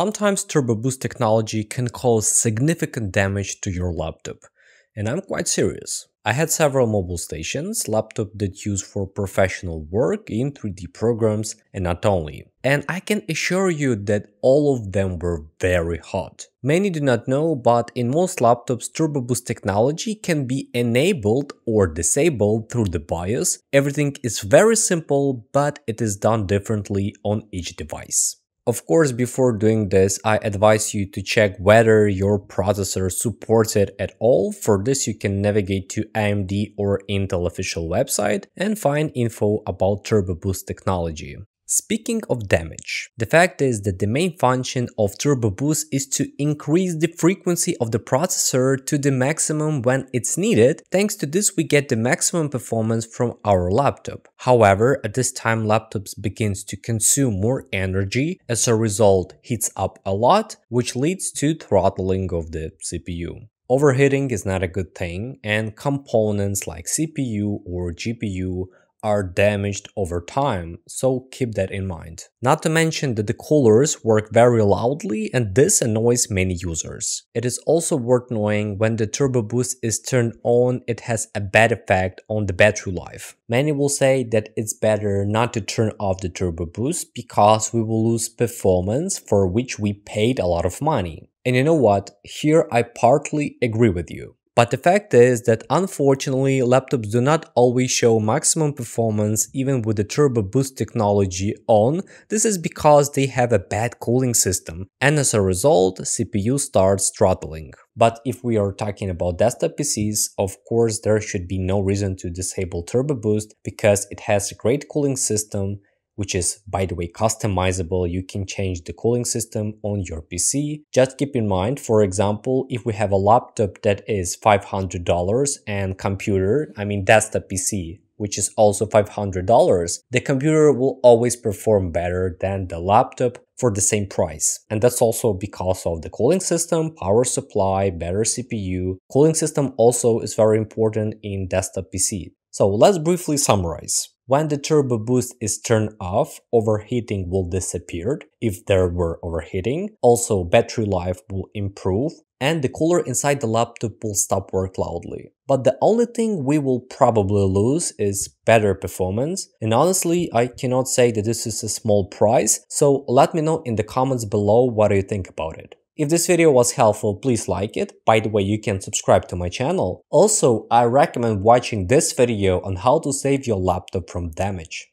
Sometimes Turbo Boost technology can cause significant damage to your laptop, and I'm quite serious. I had several mobile stations, laptop that use for professional work in 3D programs and not only. And I can assure you that all of them were very hot. Many do not know, but in most laptops Turbo Boost technology can be enabled or disabled through the BIOS. Everything is very simple, but it is done differently on each device. Of course, before doing this, I advise you to check whether your processor supports it at all. For this, you can navigate to AMD or Intel official website and find info about Turbo Boost technology. Speaking of damage, the fact is that the main function of Turbo Boost is to increase the frequency of the processor to the maximum when it's needed. Thanks to this, we get the maximum performance from our laptop. However, at this time, laptops begins to consume more energy. As a result, heats up a lot, which leads to throttling of the CPU. Overheating is not a good thing, and components like CPU or GPU are damaged over time, so keep that in mind. Not to mention that the coolers work very loudly and this annoys many users. It is also worth knowing when the turbo boost is turned on it has a bad effect on the battery life. Many will say that it's better not to turn off the turbo boost because we will lose performance for which we paid a lot of money. And you know what, here I partly agree with you. But the fact is that unfortunately laptops do not always show maximum performance even with the turbo boost technology on, this is because they have a bad cooling system and as a result CPU starts throttling. But if we are talking about desktop PCs, of course there should be no reason to disable turbo boost because it has a great cooling system which is by the way customizable. You can change the cooling system on your PC. Just keep in mind, for example, if we have a laptop that is $500 and computer, I mean that's the PC, which is also $500, the computer will always perform better than the laptop for the same price. And that's also because of the cooling system, power supply, better CPU. Cooling system also is very important in desktop PC. So let's briefly summarize. When the turbo boost is turned off, overheating will disappear if there were overheating. Also, battery life will improve and the cooler inside the laptop will stop work loudly. But the only thing we will probably lose is better performance. And honestly, I cannot say that this is a small price, so let me know in the comments below what you think about it. If this video was helpful, please like it. By the way, you can subscribe to my channel. Also, I recommend watching this video on how to save your laptop from damage.